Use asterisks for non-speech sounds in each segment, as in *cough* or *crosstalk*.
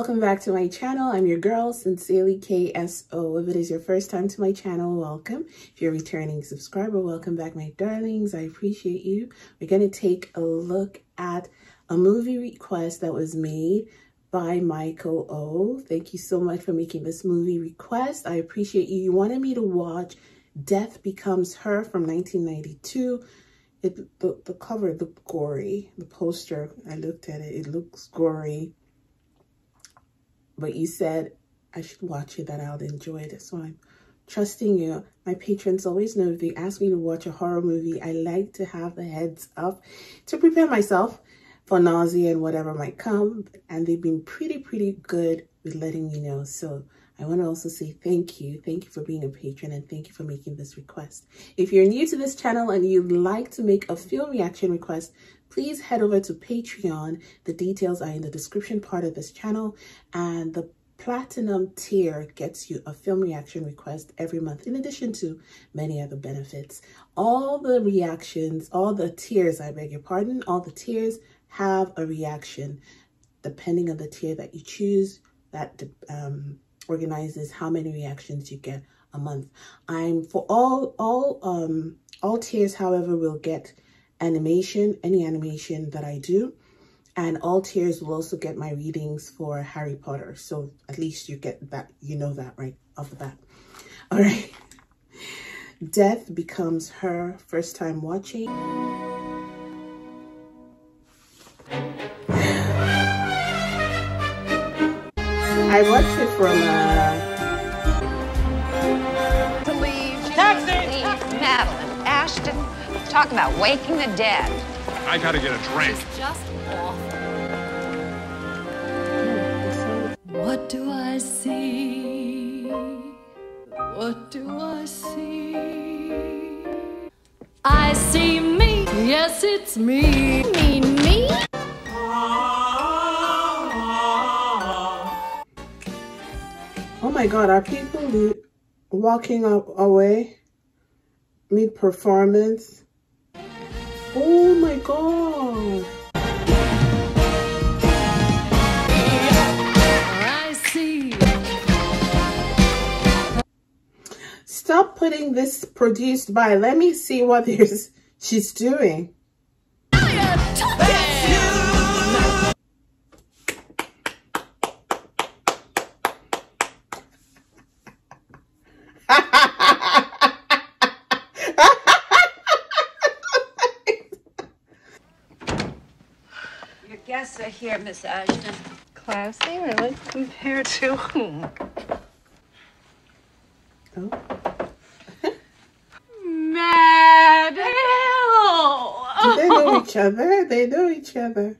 welcome back to my channel. I'm your girl, Sincerely KSO. If it is your first time to my channel, welcome. If you're a returning subscriber, welcome back, my darlings. I appreciate you. We're going to take a look at a movie request that was made by Michael O. Thank you so much for making this movie request. I appreciate you. You wanted me to watch Death Becomes Her from 1992. It, the, the cover looked gory. The poster, I looked at it, it looks gory but you said I should watch it, that I would enjoy it. So I'm trusting you. My patrons always know if they ask me to watch a horror movie, I like to have the heads up to prepare myself for nausea and whatever might come. And they've been pretty, pretty good with letting me know. So I want to also say thank you. Thank you for being a patron and thank you for making this request. If you're new to this channel and you'd like to make a film reaction request, please head over to Patreon. The details are in the description part of this channel and the platinum tier gets you a film reaction request every month in addition to many other benefits. All the reactions, all the tiers, I beg your pardon, all the tiers have a reaction depending on the tier that you choose that um, organizes how many reactions you get a month. I'm for all all um all tiers, however, will get animation, any animation that I do. And all tiers will also get my readings for Harry Potter. So at least you get that, you know that right off the bat. *laughs* All right. Death becomes her first time watching. *sighs* I watched it from uh Talk about waking the dead. I gotta get a drink. It's just awful. What do I see? What do I see? I see me. Yes, it's me. Me, me. Oh my God, are people walking up away mid performance? Oh my God. I see. Stop putting this produced by. Let me see what is *laughs* she's doing. Your guests are here, Miss Ashton. Classy, really? Compared to whom? *laughs* Oh. Mad Hill! They know each *laughs* other. They know each other.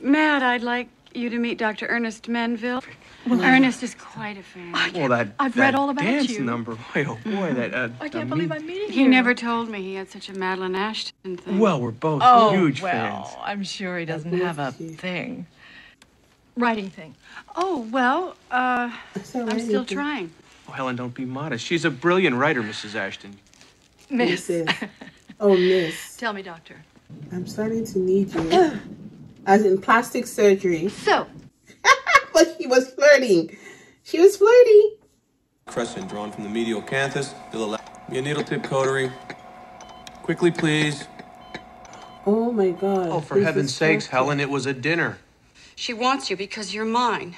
Matt, I'd like you to meet Dr. Ernest Menville. Ernest is quite a fan. Well, that I've that read all about dance you. number. *laughs* Boy, oh boy, that. Uh, I can't uh, believe me- I'm meeting He never told me he had such a Madeline Ashton thing. Well, we're both Oh, huge well, fans. I'm sure he doesn't have a you. thing. writing thing. Oh, well, uh, I'm still Ethan. trying. Oh, Helen, don't be modest. She's a brilliant writer, Mrs. Ashton. Miss. This. *laughs* *laughs* Oh, miss. Tell me, doctor. I'm starting to need you. As in plastic surgery. So, but she was flirting. She was flirting. Crescent drawn from the medial canthus to the left. Be a needle tip cautery. Quickly, please. Oh my God. Oh, for This heaven's is sakes, perfect. Helen, it was a dinner. she wants you because you're mine.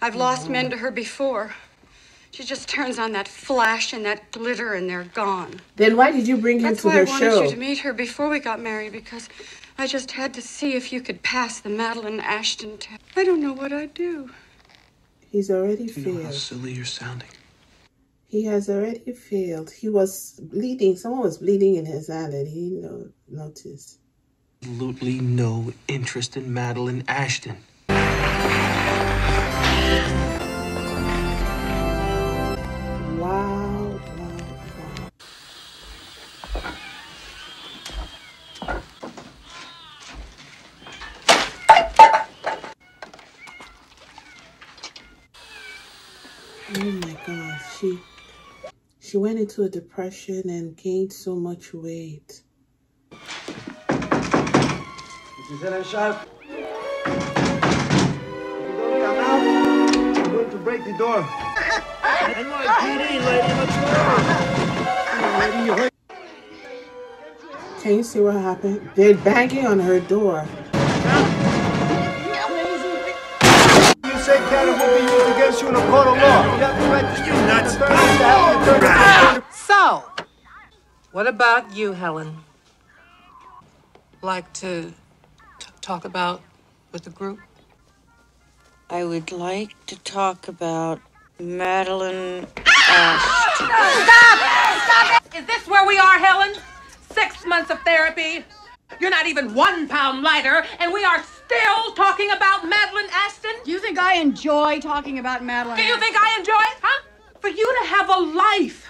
I've lost men to her before. She just turns on that flash and that glitter and they're gone. Then why did you bring him That's to why I wanted show? you to meet her before we got married because I just had to see if you could pass the Madeline Ashton test. I don't know what I'd do. He's already failed. You know how failed. silly you're sounding. He has already failed. He was bleeding. Someone was bleeding in his hand and he no noticed. Absolutely no interest in Madeline Ashton. She went into a depression and gained so much weight. Sharp. You don't I'm out. I'm going to break the door. Can you see what happened? They're banging on her door. You say Cannon will be used against you in a court of law. You have the right to You nuts. To have the attorney- So, what about you, Helen? Like to t- talk about with the group? I would like to talk about Madeline ah! Ashton. Stop! Stop it! Is this where we are, Helen? Six months of therapy. You're not even one pound lighter, and we are still talking about Madeline Ashton? Do you think I enjoy talking about Madeline? Do you think I enjoy it, huh? For you to have a life.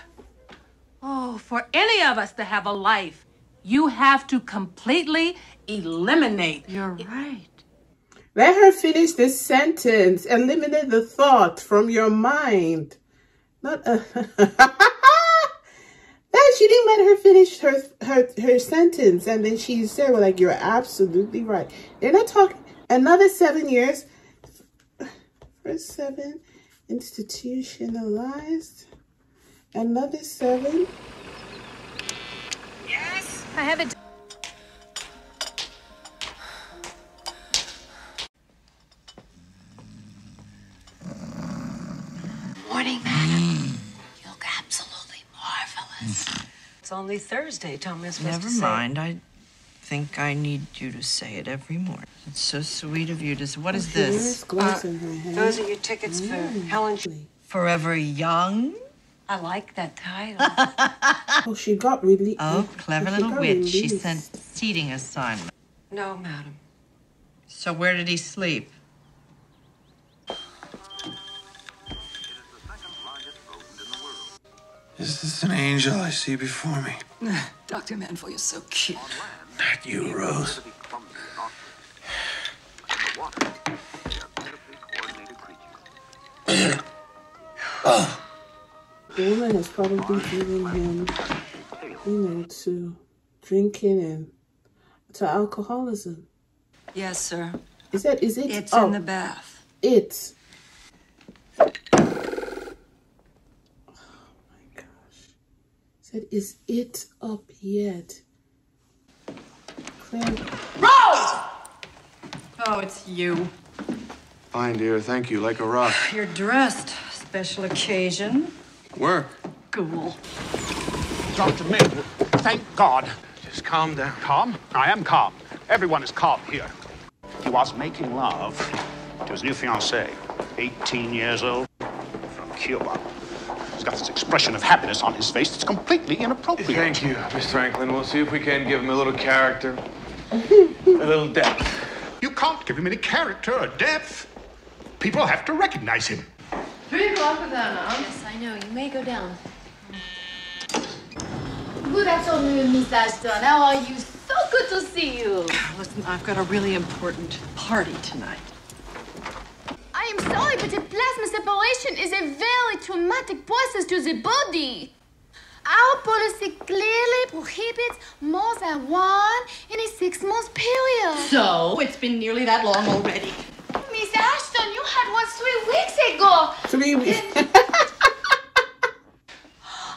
Oh, for any of us to have a life, you have to completely eliminate. You're right. Let her finish this sentence. Eliminate the thought from your mind. Not a. *laughs* That she didn't let her finish her her her sentence, and then she said, "Well, like you're absolutely right." They're not talking another seven years. First seven, institutionalized. Another seven. Yes. I have it. Morning, madam. You look absolutely marvelous. It's only Thursday, Thomas. was Never to say. mind. I think I need you to say it every morning. It's so sweet of you to say. What is She wears this? gloves uh, in her hand. Those are your tickets for mm. Helen. Forever Young? I like that title. *laughs* Oh, she got really. Oh, oh, clever she little got witch. She sent seating assignment. no, madam. So where did he sleep? Is this an angel I see before me? Dr. Menville, you're so cute. Not you, Rose. The woman has probably given him, you know, to drinking and to alcoholism. Yes, sir. Is that is it? It's oh, in the bath. It. Oh my gosh. Said, is it up yet? Claire, Rose! Oh, it's you. Fine, dear. Thank you. Like a rock. *sighs* You're dressed. Special occasion. Work. Cool. Dr. Menville, thank God. Just calm down. Calm? I am calm. Everyone is calm here. He was making love to his new fiancée, 18 years old, from Cuba. He's got this expression of happiness on his face that's completely inappropriate. Thank you, Miss Franklin. We'll see if we can give him a little character, a little depth. You can't give him any character or depth. People have to recognize him. Three o'clock without now. Yes, I know. You may go down. Good afternoon, Miss Ashton. How are you? So good to see you. Listen, I've got a really important party tonight. I am sorry, but a plasma separation is a very traumatic process to the body. Our policy clearly prohibits more than one in a six-month period. So, it's been nearly that long already. Miss Ashton, you had one three weeks ago. three weeks. *laughs*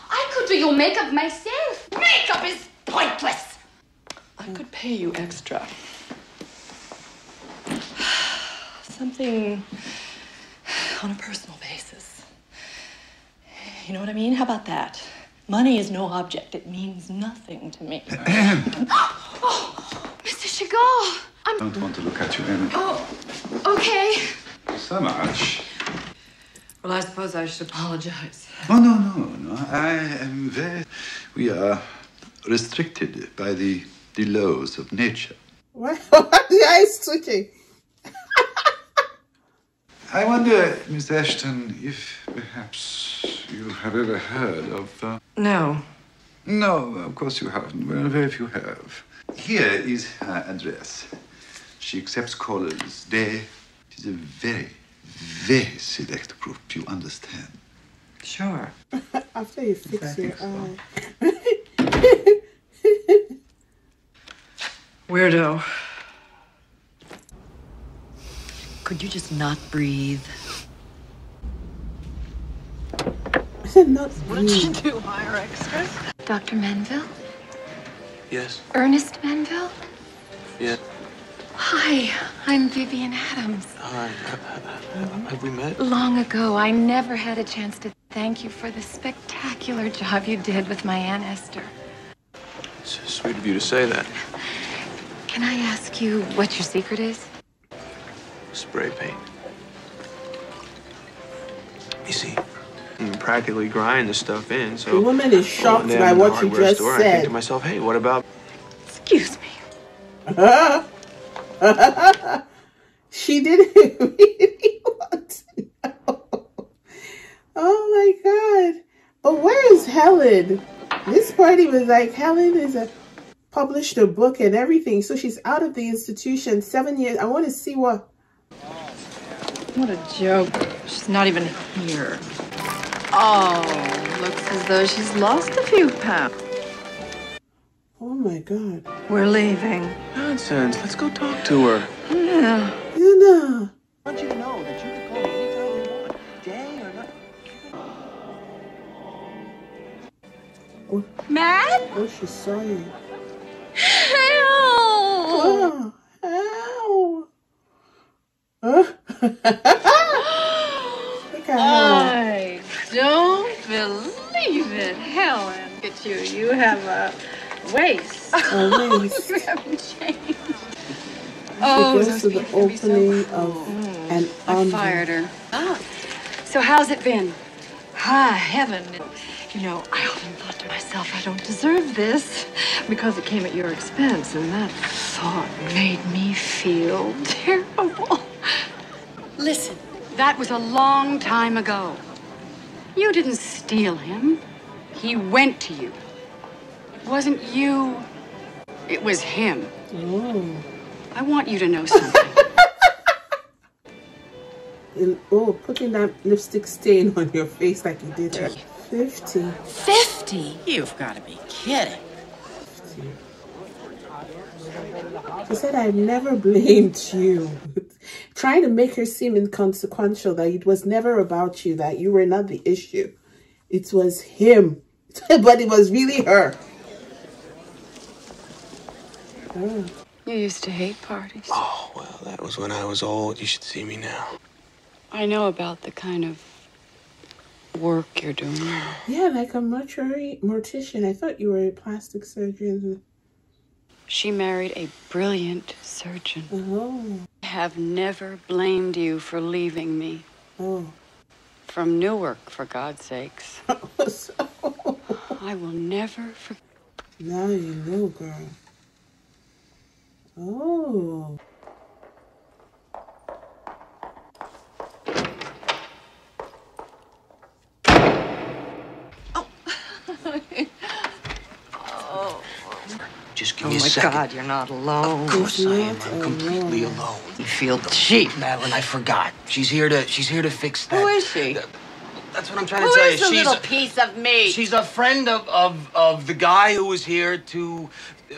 I could do your makeup myself. Makeup is pointless. I could pay you extra. *sighs* Something on a personal basis. You know what I mean? How about that? Money is no object. It means nothing to me. *clears throat* oh, Mr. Chagall. I'm. don't want to look at you, Amy. Oh, okay. So much. Well, I suppose I should apologize. Oh, no, no, no. I am very. We are restricted by the, the laws of nature. Why *laughs* are the eyes twitching? I wonder, Miss Ashton, if perhaps you have ever heard of. Uh... No. No, of course you haven't. Well, very few have. Here is her address. She accepts callers day. It is a very, very select group, you understand. Sure. *laughs* After you fix your eye. Weirdo. Could you just not breathe? I *laughs* said not What did you do? Hire extras? Dr. Menville? Yes. Ernest Menville? Yeah. Hi, I'm Vivian Adams. Hi. *laughs* Have we met? Long ago, I never had a chance to thank you for the spectacular job you did with my Aunt Esther. It's sweet of you to say that. Can I ask you what your secret is? Spray paint. You see, you can practically grind the stuff in, so. The woman is shocked by I'm what you hardware just store, I think to myself, hey, what about Excuse me. *laughs* she didn't *laughs* really want to know. Oh my god. But where is Helen? This party was like Helen is a published a book and everything. So she's out of the institution seven years. I want to see what What a joke. She's not even here. Oh, looks as though she's lost a few pounds. Oh my god. We're leaving. nonsense? Let's go talk to her. Yeah. You know. I want you to know that you can call me anytime you want, day or night. Matt? Oh, she saw you. Help! Ah, oh, ow. Huh? Look at her. I don't believe it, Helen. Look at you. You have a waist. A *laughs* waist. you haven't changed. Oh, goes those to the be so opening cruel. of an I fired her. Ah, so how's it been? Ah, heaven. You know, I often thought to myself, I don't deserve this because it came at your expense, and that thought made me feel *laughs* terrible. Listen, that was a long time ago. You didn't steal him. He went to you. It wasn't you. It was him. Oh. I want you to know something. *laughs* And, oh, putting that lipstick stain on your face like you did her. 50. 50? You've got to be kidding. 50. She said, I've never blamed you. *laughs* Trying to make her seem inconsequential, that it was never about you, that you were not the issue. It was him. *laughs* but it was really her. Oh. you used to hate parties. Oh, well, that was when I was old. You should see me now. I know about the kind of work you're doing. Yeah, like a mortuary mortician. I thought you were a plastic surgeon. She married a brilliant surgeon. Oh. I have never blamed you for leaving me. Oh. From Newark, for God's sakes. *laughs* so... I will never forget. Now you know, girl. Oh. Just give Oh me a my. God, you're not alone. Of course I am. I'm completely alone. You feel cheap. Madeline, I forgot. She's here to she's here to fix that. Who is she? That's what I'm trying Who to tell is you. a She's little piece of me? She's a friend of, of of the guy who was here to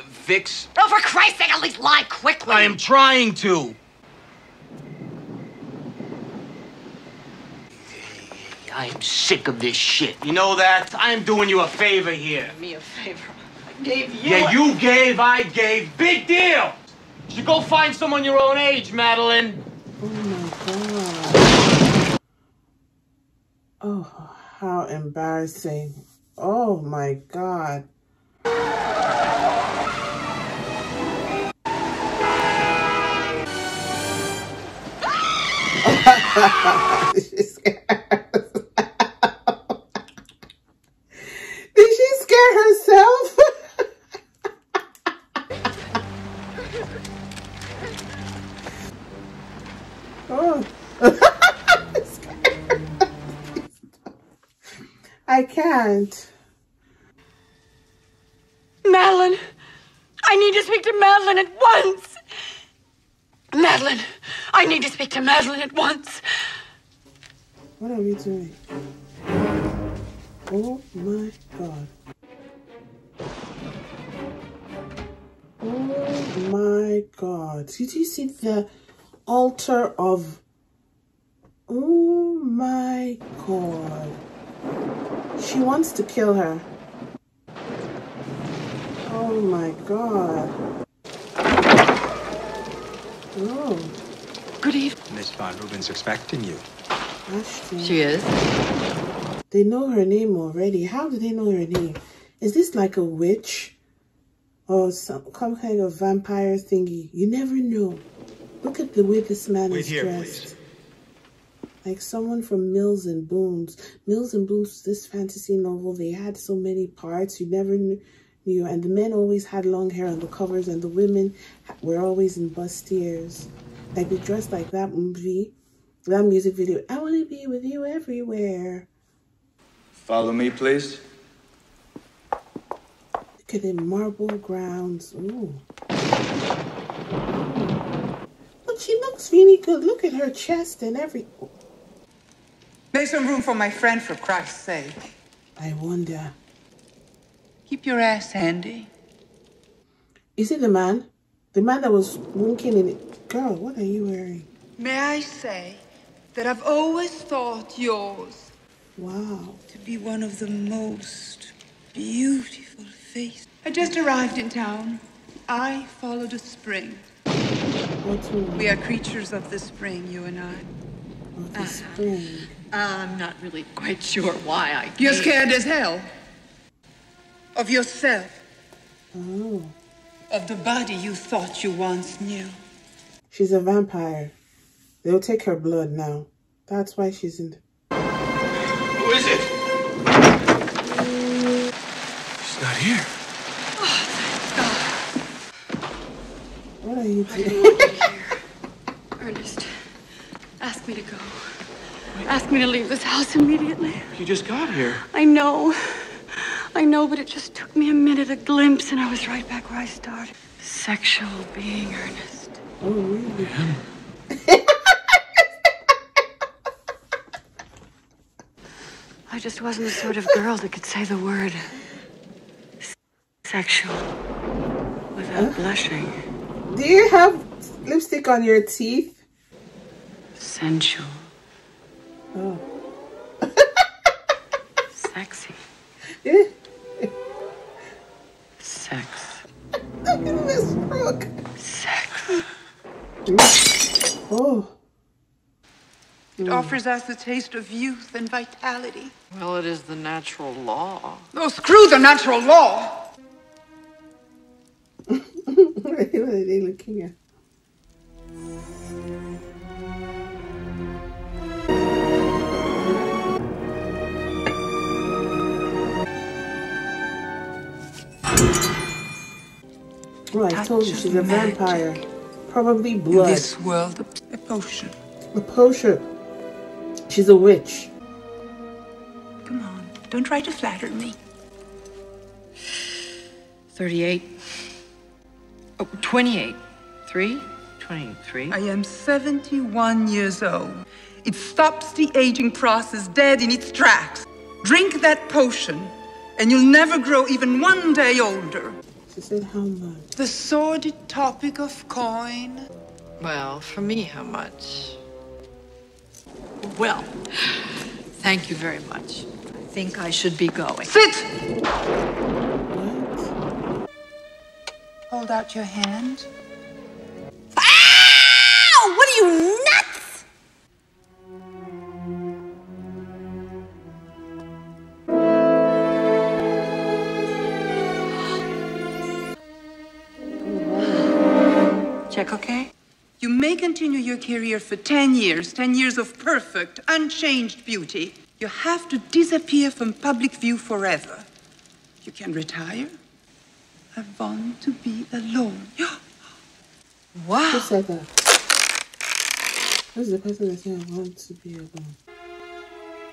fix. Oh, for Christ's sake, at least lie quickly. I am trying to. I am sick of this shit. You know that? I am doing you a favor here. me a favor. Gave you. Yeah, you gave, I gave. Big deal. You should go find someone your own age, Madeline. Oh my god. Oh, how embarrassing. Oh my god. Scared *laughs* Did she scare herself? Oh. *laughs* I can't. Madeline! I need to speak to Madeline at once! Madeline! I need to speak to Madeline at once! What are we doing? Oh my god. Oh my god. Did you see the altar of. Oh my god. She wants to kill her. Oh my god. Oh, Good evening. Miss Von Rhoman's expecting you. Ashton. She is? They know her name already. How do they know her name? Is this like a witch? Or some, some kind of vampire thingy? You never know. Look at the way this man Wait is here, dressed. Like someone from Mills and Boons. Mills and Boons, this fantasy novel, they had so many parts. You never knew. And the men always had long hair on the covers, and the women were always in bustiers. Like they dressed like that movie, that music video. I want to be with you everywhere. Follow me, please. Look at the marble grounds. Ooh. Look, she looks really good. Look at her chest and every. Make some room for my friend, for Christ's sake. I wonder. Keep your ass handy. Is it the man? The man that was winking in it. Girl, what are you wearing? May I say that I've always thought yours Wow. to be one of the most beautiful faces. I just arrived in town. I followed a spring. What's wrong? We are creatures of the spring, you and I. Of the uh-huh. spring. Uh, I'm not really quite sure why I You're came. scared as hell. Of yourself. Oh. Of the body you thought you once knew. She's a vampire. They'll take her blood now. That's why she's in. Who is it? She's not here. What are you *laughs* doing? Ernest, ask me to go. Ask me to leave this house immediately. You just got here. I know. I know, but it just took me a minute, a glimpse, and I was right back where I started. Sexual being, Ernest. Oh, really? *laughs* I just wasn't the sort of girl that could say the word sexual without blushing. Do you have lipstick on your teeth? Sensual. Oh. *laughs* Sexy. Yeah. Sex. Look at this crook. Sex. Oh. It offers us the taste of youth and vitality. Well, it is the natural law. Oh, screw the natural law! What are they looking at? Oh, I told you she's a vampire. Probably In blood. this world, a potion. A potion. She's a witch. Come on, don't try to flatter me. 38. Oh, 28. 3? 23. I am 71 years old. It stops the aging process dead in its tracks. Drink that potion, and you'll never grow even one day older. She said how much? The sordid topic of coin. Well, for me, how much? Well, thank you very much. I think I should be going. Sit! Hold out your hand. Ow! What are you, nuts? Check okay? You may continue your career for 10 years, 10 years of perfect, unchanged beauty. You have to disappear from public view forever. You can retire. I want to be alone. *gasps* wow. Who said that? Who's the person that said I want to be alone?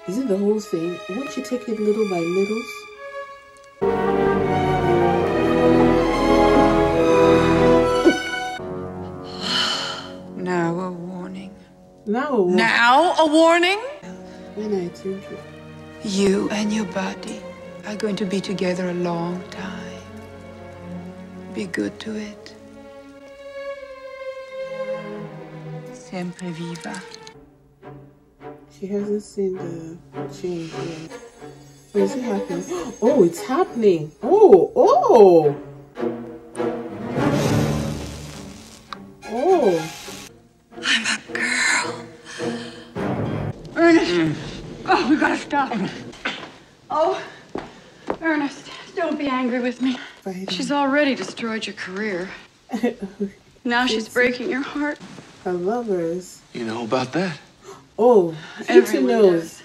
Is it the whole thing? Won't you take it little by littles? *sighs* Now a warning. Now a warning. Now a warning? When I told you. You and your body are going to be together a long time. Be good to it. Sempre viva. She hasn't seen the change yet. Wait, is it happening? Oh, it's happening. Oh, oh. Oh. I'm a girl. Ernest! Mm. Oh, we gotta stop. Mm. Oh, Ernest, don't be angry with me. She's already destroyed your career. *laughs* Now she's breaking your heart. Her lovers. You know about that? Oh, Peter Everyone knows.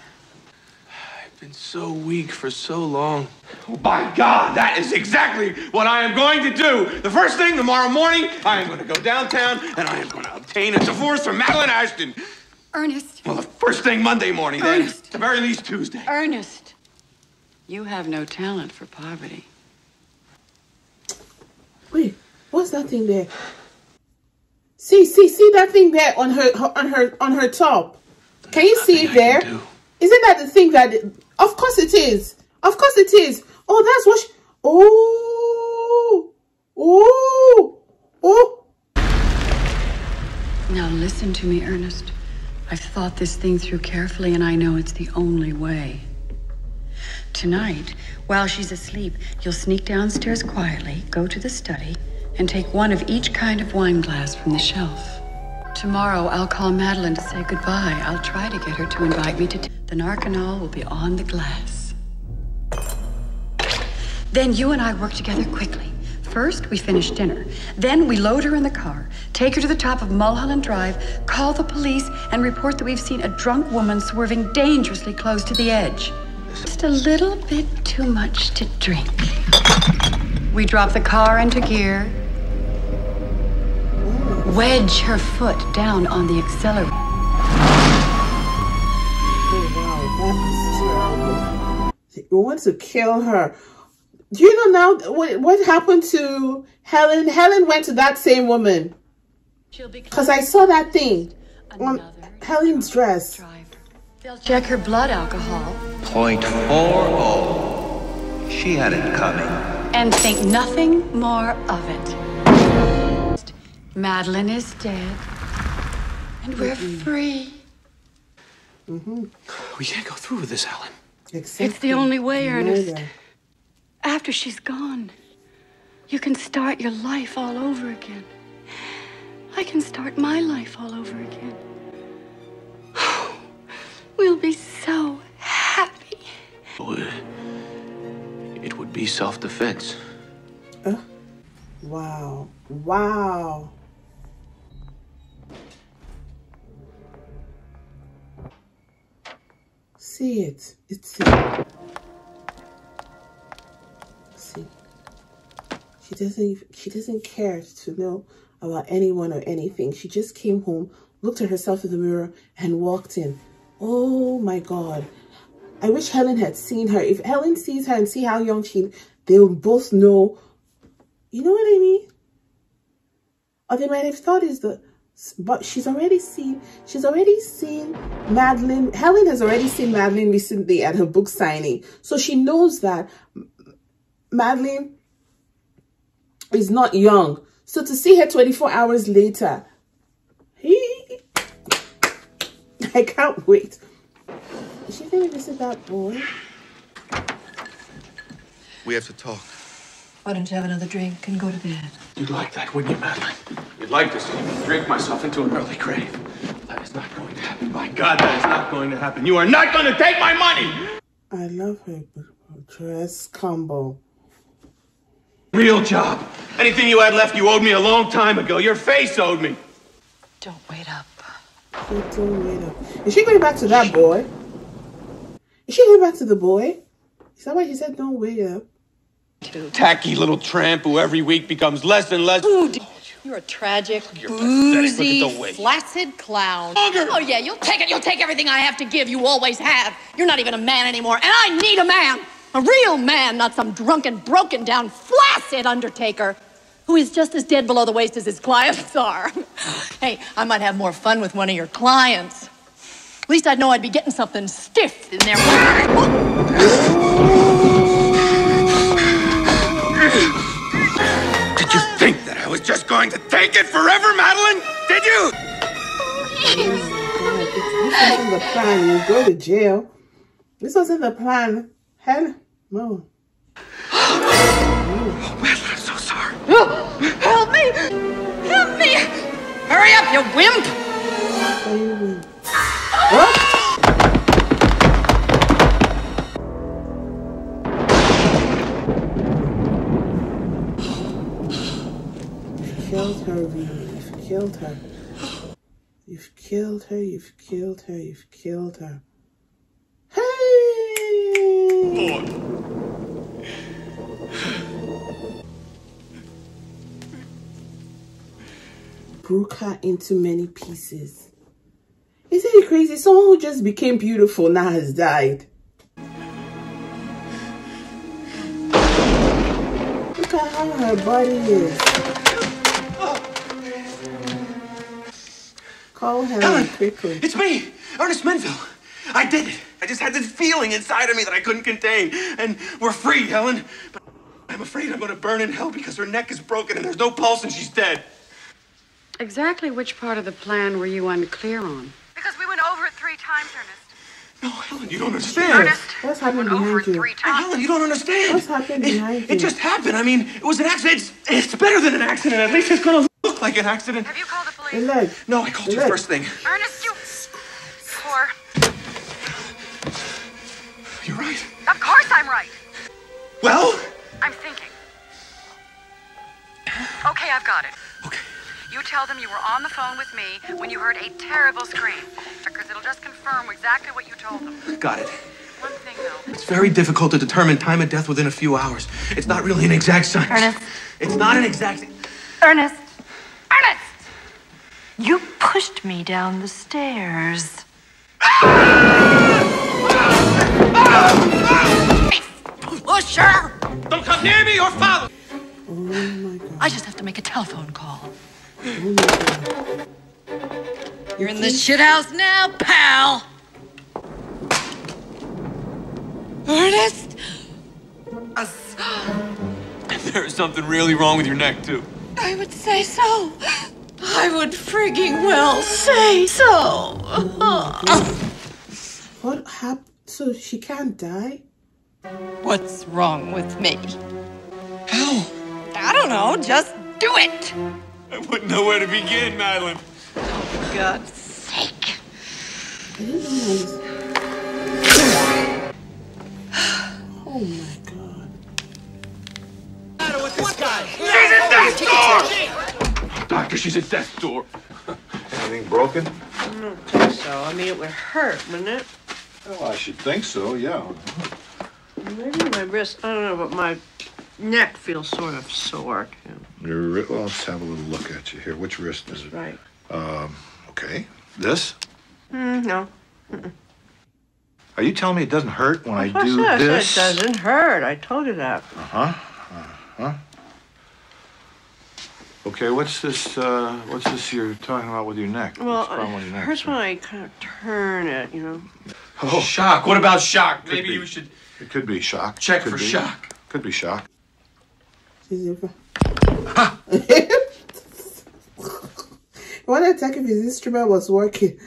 I've been so weak for so long. Oh, by God, that is exactly what I am going to do. The first thing tomorrow morning, I am going to go downtown and I am going to obtain a divorce from Madeline Ashton. Ernest, Well, the first thing Monday morning, then. Ernest. At the very least Tuesday. Ernest, you have no talent for poverty. Wait, what's that thing there? See, see, see that thing there on her, her on her on her top. Can you see it there? Isn't that the thing that? Of course it is. Of course it is. Oh, that's what. She, oh, oh, oh. Now listen to me, Ernest. I've thought this thing through carefully, and I know it's the only way. Tonight, while she's asleep, you'll sneak downstairs quietly, go to the study, and take one of each kind of wine glass from the shelf. Tomorrow, I'll call Madeline to say goodbye. I'll try to get her to invite me to. The Narcanol will be on the glass. Then you and I work together quickly. First, we finish dinner. Then we load her in the car, take her to the top of Mulholland Drive, call the police, and report that we've seen a drunk woman swerving dangerously close to the edge. Just a little bit too much to drink. We drop the car into gear, wedge her foot down on the accelerator. Oh, wow, that is terrible. You want to kill her. Do you know now what, what happened to Helen? Helen went to that same woman. Because I saw that thing on Helen's dress. They'll check her blood alcohol Point four oh. She had it coming. and think nothing more of it. Madeline is dead, and we're free. Mm-hmm. We can't go through with this, Helen. It's the only way, Ernest. After she's gone, you can start your life all over again. I can start my life all over again. We'll be so happy. It would be self defense. Wow. Wow. See it. It's see. She doesn't even, she doesn't care to know about anyone or anything. She just came home, looked at herself in the mirror, and walked in. Oh my god. I wish Helen had seen her. If Helen sees her and see how young she they'll both know. You know what I mean? Or they might have thought is the but she's already seen she's already seen Madeline Helen has already seen Madeline recently at her book signing. So she knows that Madeline is not young. So to see her 24 hours later, he *laughs* I can't wait. Is she gonna visit that boy? We have to talk. Why don't you have another drink and go to bed? You'd like that, wouldn't you, Madeline? You'd like to see me drink myself into an early grave. That is not going to happen. By God, that is not going to happen. You are not going to take my money! I love her dress combo. Real job. Anything you had left, you owed me a long time ago. Your face owed me. Don't wait up. Don't. Is she going back to that boy? Is she going back to the boy? Is that why he said don't wait up? Tacky little tramp who every week becomes less and less. You're a tragic, You're boozy, pathetic. Look at the way. flaccid clown. Oh yeah, you'll take it. You'll take everything I have to give. You always have. You're not even a man anymore, and I need a man, a real man, not some drunken, broken down, flaccid undertaker who is just as dead below the waist as his clients are. *laughs* hey, I might have more fun with one of your clients. At least I'd know I'd be getting something stiff in there. Did you think that I was just going to take it forever, Madeline? Did you? This wasn't the plan. You go to jail. This wasn't the plan. Hell, no. *gasps* I'm so sorry. Help me! Help me! Hurry up, you wimp! What? You've killed her, You've killed her. You've killed her. You've killed her. You've killed her. Hey! Broke her into many pieces. Isn't it crazy? Someone who just became beautiful now has died. Look at how her body is. Call Helen quickly. It's me, Ernest Menville. I did it. I just had this feeling inside of me that I couldn't contain. And we're free, Helen. But I'm afraid I'm going to burn in hell because her neck is broken and there's no pulse and she's dead. Exactly which part of the plan were you unclear on? Because we went over it three times, Ernest. No, Helen, you don't understand. Ernest, What's happening behind you? three No, Helen, you don't understand. What's happening behind It you? just happened. I mean, it was an accident. It's, it's better than an accident. At least it's going to look like an accident. Have you called the police? Hey. No, I called you first thing. Ernest, you. Poor. You're right. Of course I'm right. Well, I'm thinking. Okay, I've got it. Okay. You tell them you were on the phone with me when you heard a terrible scream. Because it'll just confirm exactly what you told them. got it. One thing, though. It's very difficult to determine time of death within a few hours. It's not really an exact science. Ernest. It's not an exact. Ernest. Ernest! You pushed me down the stairs. Pusher! Don't come near me or follow. Oh I just have to make a telephone call. You're in the shit house now, pal. Ernest? *gasps* There's something really wrong with your neck, too. I would say so. I would frigging well say so. *laughs* What happened? So she can't die? What's wrong with me? How? I don't know. Just do it. I wouldn't know where to begin, Madeline. For God's sake. I didn't know I was... Oh my god. matter with this guy? She's at death's door! Doctor, she's at death's door. Anything broken? I don't think so. I mean, it would hurt, wouldn't it? Well, I should think so, yeah. Maybe my wrist. I don't know, but my neck feels sort of sore too. Your wri- well, let's have a little look at you here. Which wrist is it? Right. Um, okay. This? Mm, no. Are you telling me it doesn't hurt when I That's what do I said. this? It doesn't hurt. I told you that. Uh-huh. Uh-huh. Okay, what's this, uh, what's this you're talking about with your neck? Well, What's wrong with it your neck? hurts when I kind of turn it, you know. Oh. Shock. What about shock? Could Maybe be. you should. It could be shock. Check Could for be. shock. Could be shock. She's a... Why not check if his instrument was working?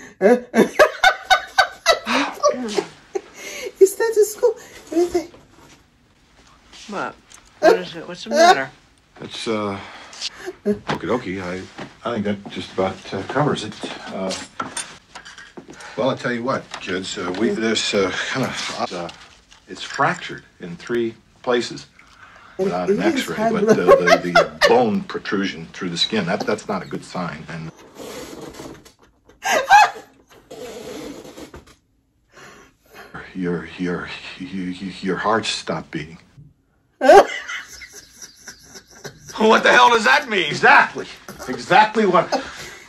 He started to school. Everything. What? What is it? What's the matter? It's, uh, okie dokie. I, I think that just about uh, covers it. Uh, well, I'll tell you what, kids. Uh, we, this uh, kind of, uh, it's fractured in three places without an x-ray, but the, the, the bone protrusion through the skin, that, that's not a good sign. And your, your, your, your heart stopped beating. *laughs* What the hell does that mean? Exactly. Exactly what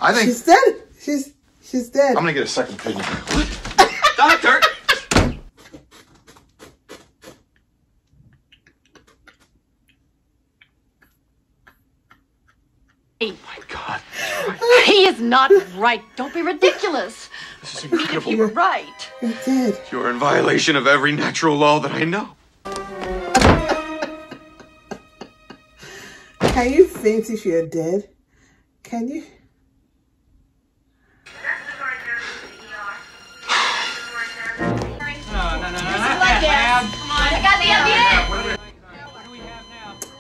I think. She's dead. She's she's dead. I'm gonna get a second opinion. not right. Don't be ridiculous. This is incredible. You were right. You did. You're in violation of every natural law that I know. Can you faint if you're dead? Can you?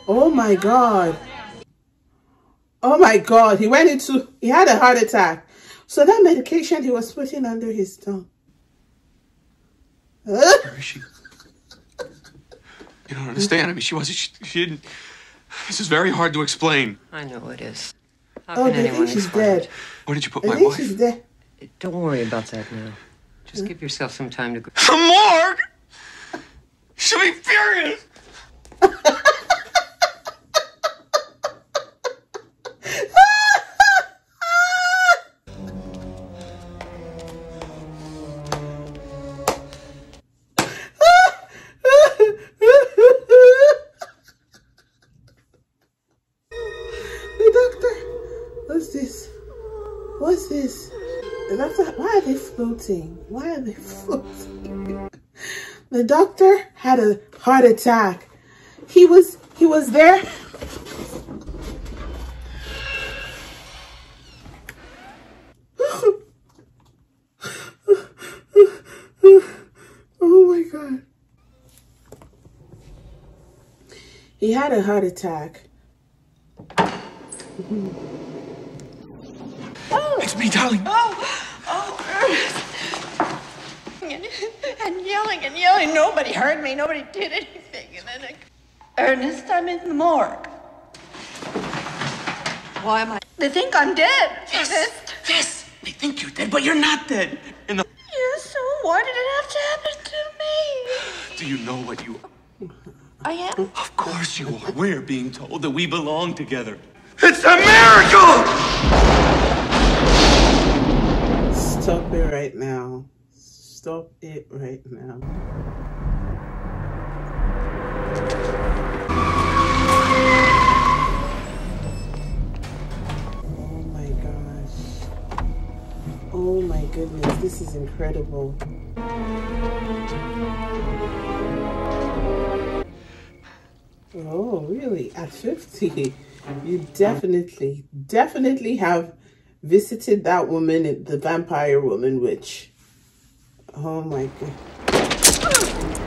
Oh my god. Oh my God. He went into, he had a heart attack. So that medication he was putting under his tongue. Where is she? You don't understand. I mean, she wasn't. She, she didn't. This is very hard to explain. I know it is. How Oh, can they anyone think she's explain dead. it? Where did you put I my think wife? she's dead. Don't worry about that now. Just hmm? give yourself some time to go. The morgue. She'll be furious. *laughs* The doctor had a heart attack. He was, he was there. Oh my God. He had a heart attack. It's me, darling. Oh, Ernest. And, *laughs* and yelling and yelling. Nobody heard me. Nobody did anything. And then, I, Ernest, I'm in the morgue. Why am I? They think I'm dead. Ernest. Yes, they think you're dead, but you're not dead. In the Yes, so why did it have to happen to me? *gasps* Do you know what you? I am. Of course you are. We're being told that we belong together. It's a miracle! Stop it right now. Stop it right now. Oh my gosh. Oh my goodness, this is incredible. Oh, really? At 50, you definitely, definitely have visited that woman, the vampire woman witch. Oh my god.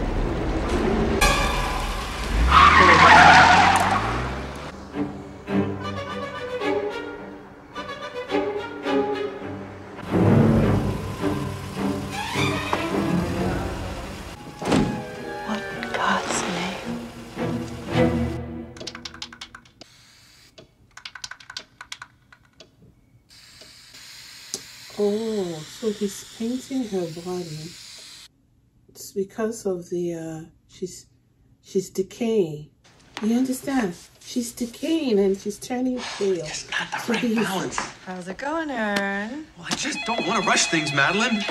So he's painting her body. It's because of the uh she's she's decaying. You understand? She's decaying and she's turning pale. It's not the right balance. How's it going, Aaron? Well, I just don't want to rush things, Madeline.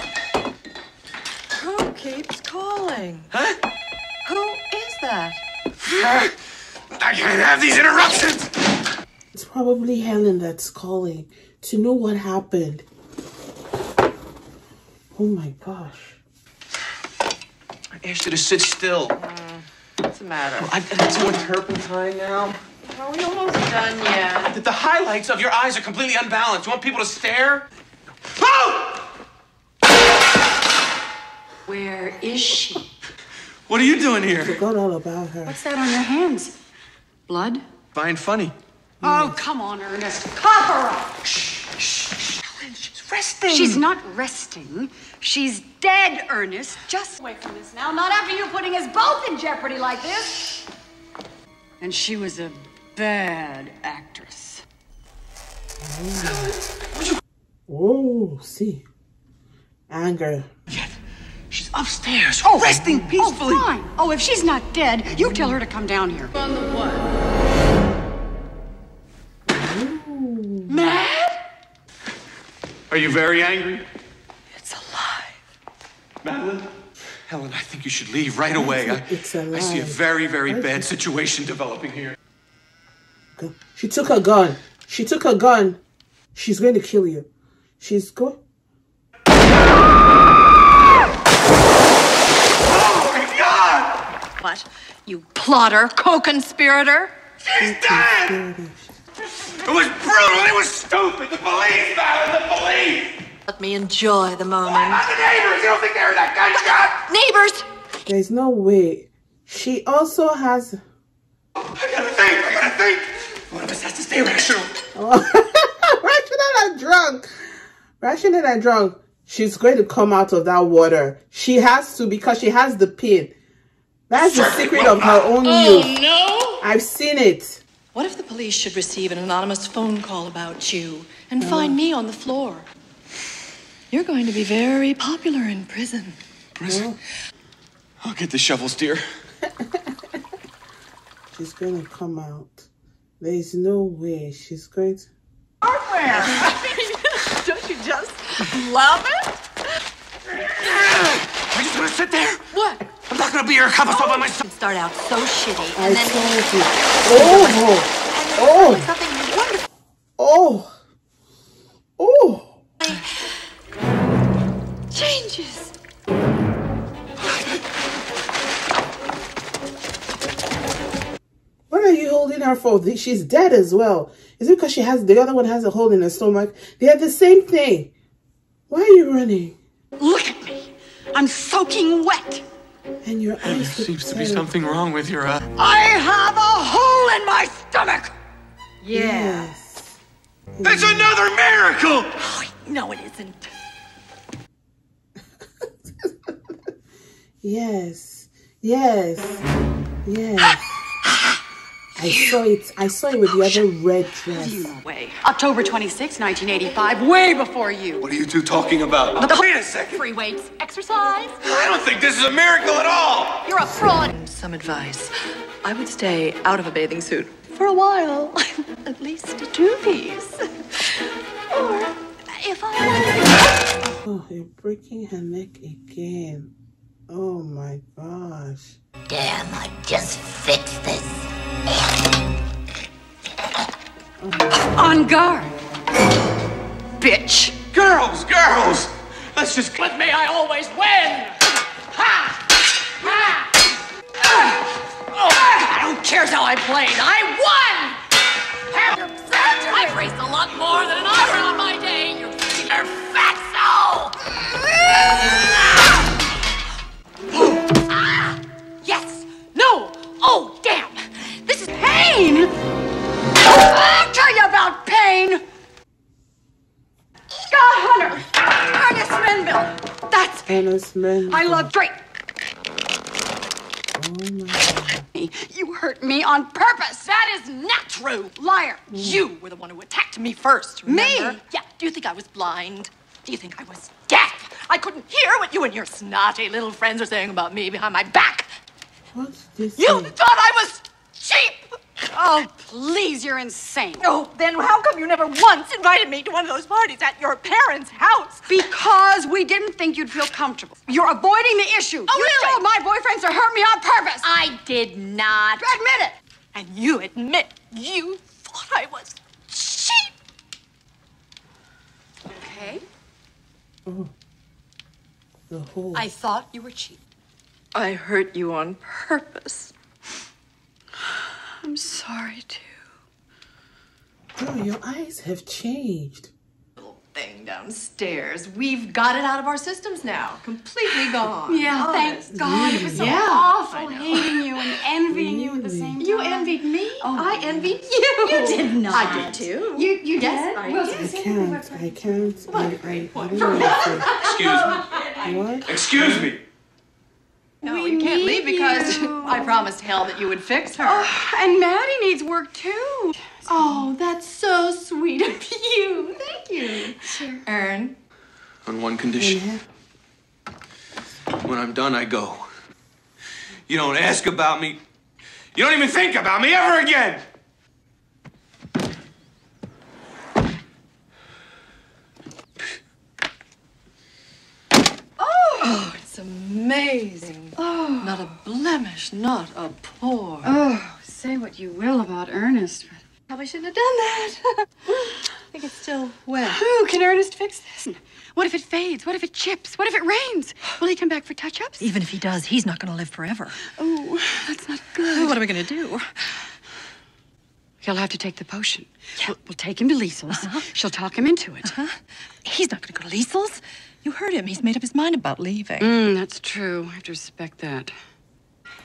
Who keeps calling? Huh? Who is that? I can't have these interruptions. It's probably Helen that's calling to know what happened. Oh my gosh. I asked you to sit still. Mm, what's the matter? I got too much turpentine now. Are we almost done yet? The, the highlights of your eyes are completely unbalanced. You want people to stare? Oh! Where is she? What are you doing here? I forgot all about her. What's that on your hands? Blood? Fine, funny. Oh, come on, Ernest. Cough her up. She's resting. She's not resting. She's dead, Ernest. Just away from this now. Not after you putting us both in jeopardy like this. And she was a bad actress. Oh, see. Anger. She's upstairs, oh, resting peacefully. Oh, fine. Oh, if she's not dead, you tell her to come down here. On the what? Are you very angry? It's alive. Madeline? Helen, I think you should leave right away. I, It's I see a very, very Why bad situation developing here. She took her gun. She took her gun. She's going to kill you. She's going. Oh my god! what? You plotter, co-conspirator? She's dead! It was brutal. It was stupid. The police, Madeline, the police. Let me enjoy the moment. Not the neighbors. You don't think they heard that gunshot? Neighbors! There's no way She also has. I gotta think. I gotta think. One of us has to stay rational. Oh. *laughs* rational and drunk. Rational and drunk. She's going to come out of that water. She has to because she has the pin. That's the secret of her own Oh, youth. no! I've seen it. What if the police should receive an anonymous phone call about you and find me on the floor? You're going to be very popular in prison. Prison? I'll get the shovels, dear. She's going to come out. There is no way she's going to. *laughs* Don't you just love it? I just want to sit there. What? I'm not gonna be your cup of all by myself. Start out so shitty, I and then told you. Oh. oh, something wonderful. oh, oh. changes. What are you holding her for? She's dead as well. Is it because she has the other one has a hole in her stomach? They are the same thing. Why are you running? Look at me. I'm soaking wet. And your There eyes. look seems to be something wrong with your uh, eye. I have a hole in my stomach. Yes. It's another miracle. No, it isn't. *laughs* Yes. Yes. Yes. I saw it. I saw it with the other red dress. You Way. October 26, 1985, way before you. What are you two talking about? Look, Wait a second. Free weights, exercise. I don't think this is a miracle at all. You're a fraud. Some advice. I would stay out of a bathing suit for a while. *laughs* At least a two piece. *laughs* Or if I. Oh, you're breaking her neck again. Oh my gosh. Damn, I just fixed this. On guard. Bitch. Girls, girls. Let's just. With me, I always win. Ha! Ha! Oh, I don't care how I played. I won! I've raced a lot more than an iron on my day. You're, you're fatso! Oh, damn! This is pain! I'll tell you about pain! Scott Hunter! Ernest Menville! That's Ernest Menville. I love Drake. Oh my god. You hurt me on purpose. That is not true. Liar. You were the one who attacked me first. Remember? Me? Yeah. Do you think I was blind? Do you think I was deaf? I couldn't hear what you and your snotty little friends are saying about me behind my back. What's this? You thing? thought I was cheap! Oh, please, you're insane. Oh, then how come you never once invited me to one of those parties at your parents' house? Because we didn't think you'd feel comfortable. You're avoiding the issue. Oh, you really? told my boyfriends to hurt me on purpose. I did not. Admit it. And you admit you thought I was cheap. Okay. Oh. The whole. I thought you were cheap. I hurt you on purpose. I'm sorry, too. Girl, your eyes have changed. Little thing downstairs. We've got it out of our systems now. Completely gone. *laughs* Yeah, Honest. thank God. It was so Yeah, awful I know. hating you and envying you at the same time. You envied me. Oh, I envied you. You did not. I did too. You, you Yes, did? I Well, did. I can't. I can't. I, I, I don't know *laughs* Excuse me. What? Excuse me. No, We you can't leave because you. *laughs* I promised Hell that you would fix her. Oh, and Maddie needs work too. Oh, that's so sweet of you. Thank you. Sure. Ern, On one condition. When I'm done, I go. You don't ask about me. You don't even think about me ever again. Oh, it's amazing. Oh. Not a blemish, not a pore. Oh, say what you will about Ernest. Probably shouldn't have done that. *laughs* I think it's still wet. Who can Ernest fix this? What if it fades? What if it chips? What if it rains? Will he come back for touch-ups? Even if he does, he's not going to live forever. Oh, that's not good. What are we going to do? He'll have to take the potion. We'll, we'll take him to Lisle's. Uh-huh. She'll talk him into it. Huh? He's not going to go to Lisle's. You heard him. He's made up his mind about leaving. Mm, that's true. I have to respect that.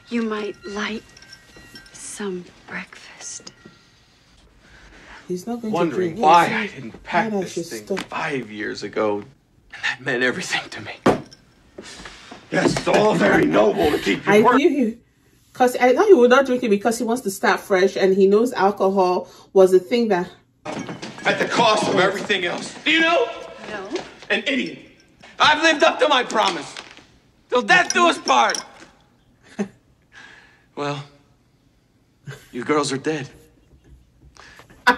You might like some breakfast. He's not going Wondering to drink. why Yes, I didn't pack why I this thing stop. five years ago. And that meant everything to me. Yes, it's all very noble to keep your I word. knew he, cause I know he would not drink it because he wants to start fresh and he knows alcohol was a thing that. At the cost of everything else. Do you know? No. An idiot. I've lived up to my promise. Till death do us part. *laughs* well, you girls are dead. *laughs*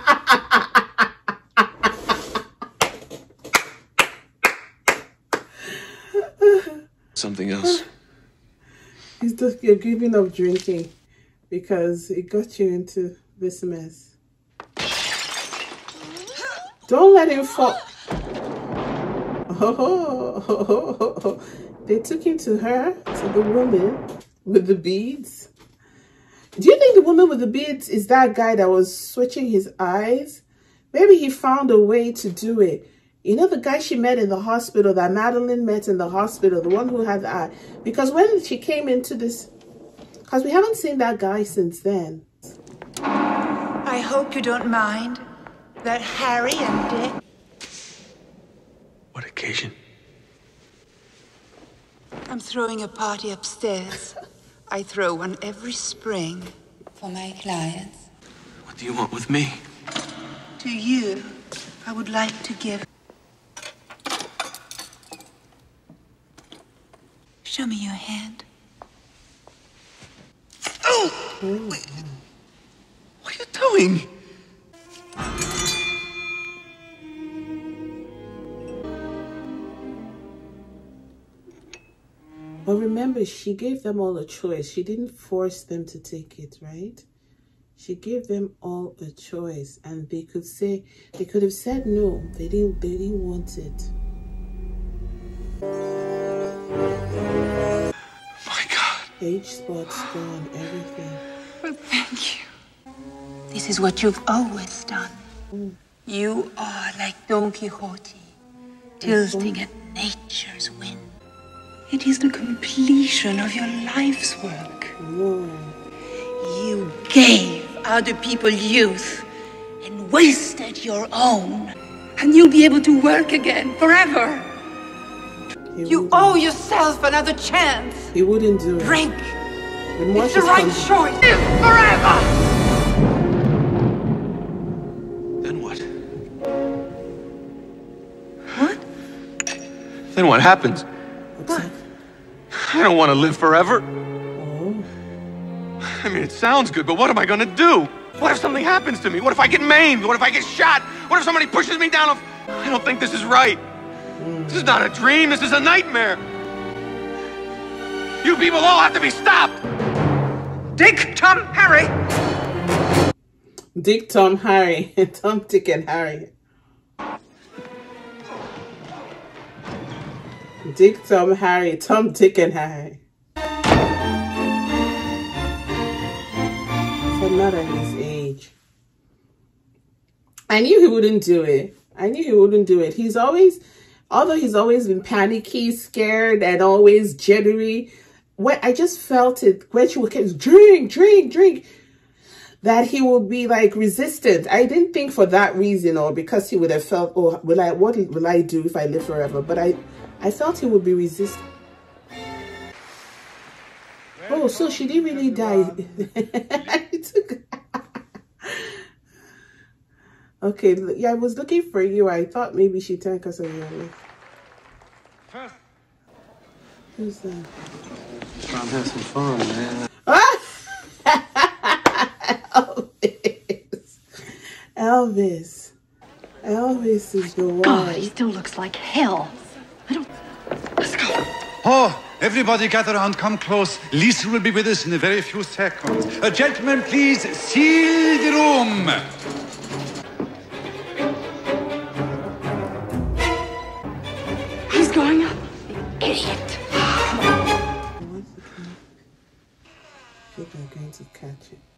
Something else. He's just you're giving up drinking because it got you into this mess. Don't let him fall. Oh, oh, oh, they took him to her, to the woman with the beads. Do you think the woman with the beads is that guy that was switching his eyes? Maybe he found a way to do it. You know the guy she met in the hospital, that Madeline met in the hospital, the one who had the eye. Because when she came into this, because we haven't seen that guy since then. I hope you don't mind that Harry and Dick. What occasion? I'm throwing a party upstairs. I throw one every spring for my clients. What do you want with me? To you, I would like to give. Show me your hand. Oh! Wait. What are you doing? But remember, she gave them all a choice. She didn't force them to take it, right? She gave them all a choice, and they could say they could have said no. They didn't. They didn't want it. My God. Age spots gone. Everything. Well, thank you. This is what you've always done. Mm. You are like Don Quixote, tilting at nature's wind. It is the completion of your life's work. You gave other people youth and wasted your own. And you'll be able to work again forever. You owe yourself another chance. He wouldn't do it. Drink. The more It's the right con- choice. Live forever. Then what? What? Then what happens? I don't want to live forever. Oh. I mean, it sounds good, but what am I gonna do? What if something happens to me? What if I get maimed? What if I get shot? What if somebody pushes me down a... I don't think this is right. This is not a dream, this is a nightmare. You people all have to be stopped! Dick, Tom, Harry. Dick, Tom, Harry, *laughs* Tom, Dick, and Harry. Dick, Tom, Harry, Tom, Dick, and Harry. For not at his age. I knew he wouldn't do it. I knew he wouldn't do it. He's always, although he's always been panicky, scared, and always jittery. What I just felt it when she would keep drink, drink, drink that he would be like resistant. I didn't think for that reason or because he would have felt, oh, will I, what will I do if I live forever? But I, I felt he would be resistant. Oh, so she didn't really die. *laughs* Okay, yeah, I was looking for you. I thought maybe she turned because of your leg. Who's that? Trying to have some fun, man. *laughs* Elvis. Elvis. Elvis is the oh, one. God, he still looks like hell. Oh, everybody gather around, come close. Lisa will be with us in a very few seconds. Uh, gentlemen, please seal the room. He's going up. Idiot. I think I'm going to catch it.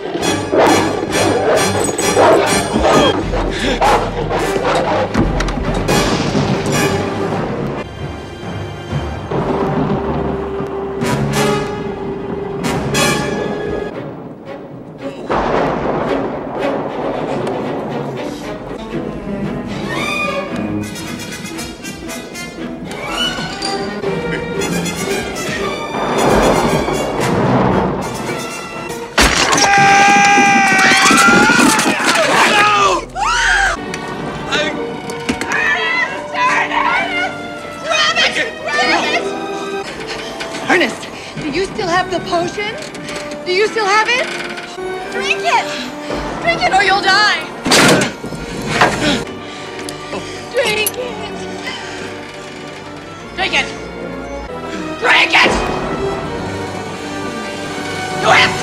You have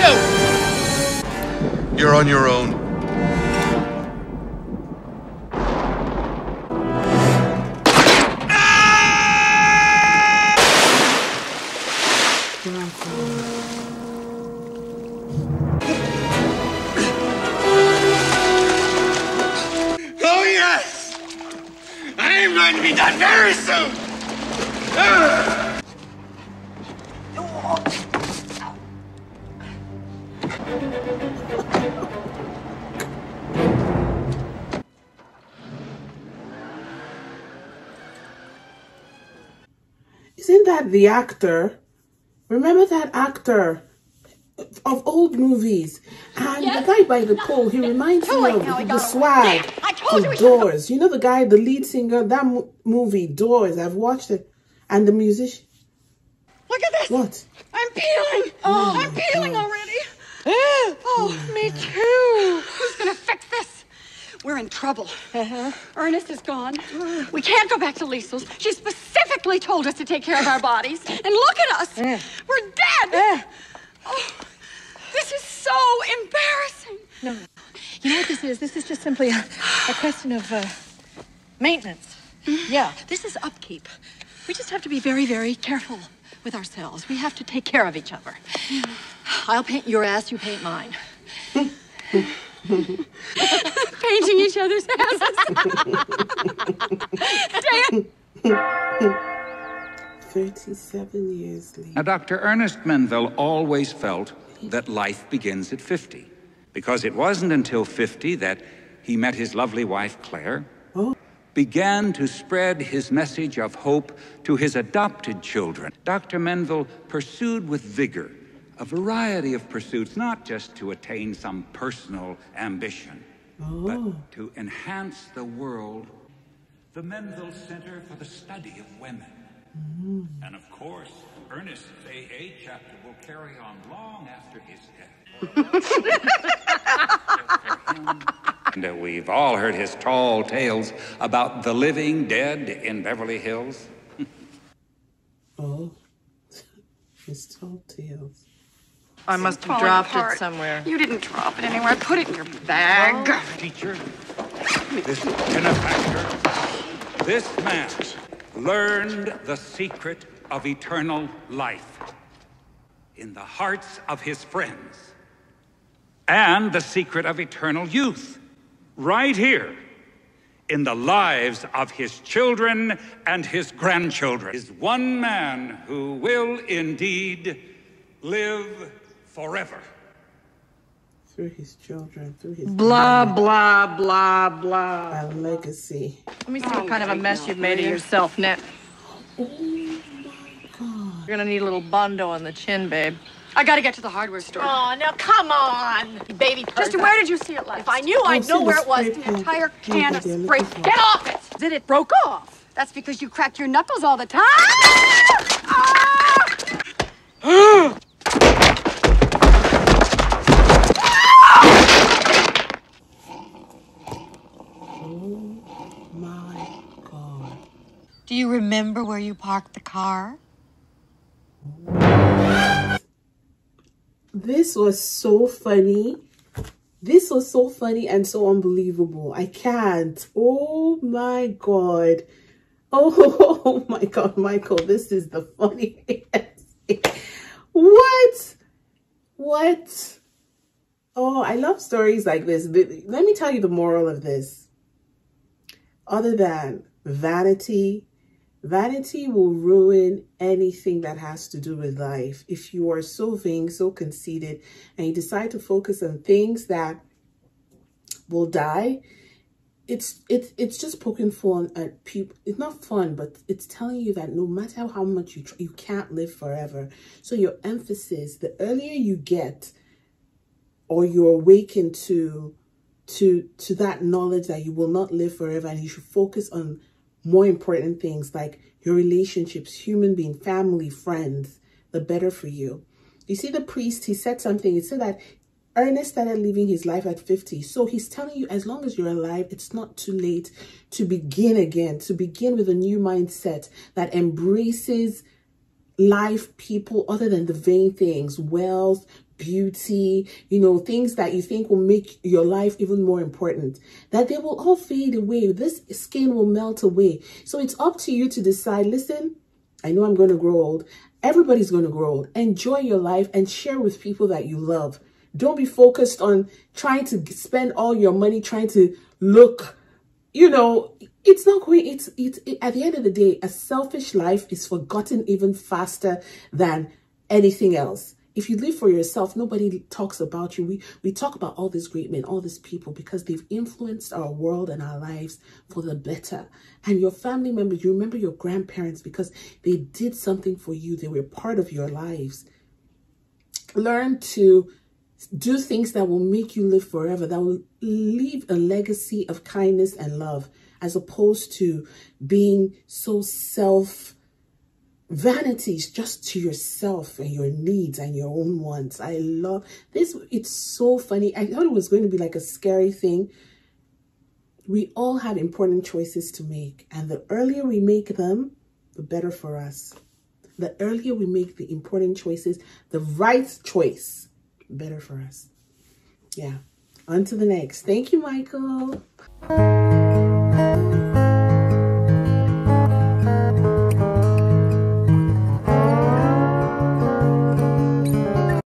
to! You're on your own. The actor? Remember that actor of old movies? And Yes. the guy by the pool, he reminds me late I of the swag Damn, I told you of Doors. You know the guy, the lead singer, that movie, Doors. I've watched it. And the musician. Look at this! What? I'm peeling! Oh, I'm peeling already! *gasps* Oh, me too! *gasps* Who's gonna fix this? We're in trouble. Uh-huh. Ernest is gone. We can't go back to Lisle's. She specifically told us to take care of our bodies. And look at us! We're dead! Oh, this is so embarrassing. No. You know what this is? This is just simply a, a question of uh, maintenance. Yeah, this is upkeep. We just have to be very, very careful with ourselves. We have to take care of each other. I'll paint your ass, you paint mine. *laughs* *laughs* Painting each other's houses. Damn. 37 years later. Now, Dr. Ernest Menville always felt that life begins at 50, because it wasn't until 50 that he met his lovely wife, Claire, oh. began to spread his message of hope to his adopted children. Dr. Menville pursued with vigor a variety of pursuits, not just to attain some personal ambition, but to enhance the world. The Menville Center for the Study of Women. And of course, Ernest's AA chapter will carry on long after his death. *laughs* and uh, we've all heard his tall tales about the living dead in Beverly Hills. Oh. His tall tales. I must have dropped apart. it somewhere. You didn't drop it anywhere. I Put it in your bag. Teacher, this benefactor, this man learned the secret of eternal life in the hearts of his friends and the secret of eternal youth right here in the lives of his children and his grandchildren is one man who will indeed live forever. Through his children, through his Blah, family. blah, blah, blah. A legacy. Let me see what kind of a mess you've made of yourself, Nick. You're gonna need a little bondo on the chin, babe. I gotta get to the hardware store. Oh, now come on, you baby Just where did you see it last? If I knew, I'd I've know where it was. spray The entire can of spray. Get off it! Then it broke off. That's because you crack your knuckles all the time. Ah! *gasps* *gasps* Do you remember where you parked the car? This was so funny. This was so funny and so unbelievable. I can't. Oh my God. *laughs* Oh, oh my God, Michael, this is the funniest. what? What? Oh, I love stories like this. Th- Let me tell you the moral of this. Other than vanity, vanity will ruin anything that has to do with life. If you are so vain, so conceited, and you decide to focus on things that will die, it's it's it's just poking fun at people. It's not fun, but it's telling you that no matter how much you try, you can't live forever. So your emphasis, the earlier you get, or you're awakened to to to that knowledge that you will not live forever and you should focus on more important things like your relationships human being family friends the better for you. You see, the priest, he said something. He said that Ernest started living his life at 50. So he's telling you, as long as you're alive, it's not too late to begin again, to begin with a new mindset that embraces life, people, other than the vain things, wealth, beauty, you know, things that you think will make your life even more important, that they will all fade away. This skin will melt away. So it's up to you to decide, listen, I know I'm going to grow old. Everybody's going to grow old. Enjoy your life and share with people that you love. Don't be focused on trying to spend all your money trying to look, you know, it's not going, it's, it's, it, at the end of the day, a selfish life is forgotten even faster than anything else. If you live for yourself, nobody talks about you. We, we talk about all these great men, all these people, because they've influenced our world and our lives for the better. And your family members, you remember your grandparents because they did something for you. They were part of your lives. Learn to do things that will make you live forever, that will leave a legacy of kindness and love, as opposed to being so self vanities just to yourself and your needs and your own wants. I love this. It's so funny. I thought it was going to be like a scary thing. We all have important choices to make. And the earlier we make them, the better for us. The earlier we make the important choices, the right choice, better for us. Yeah. On to the next. Thank you, Michael.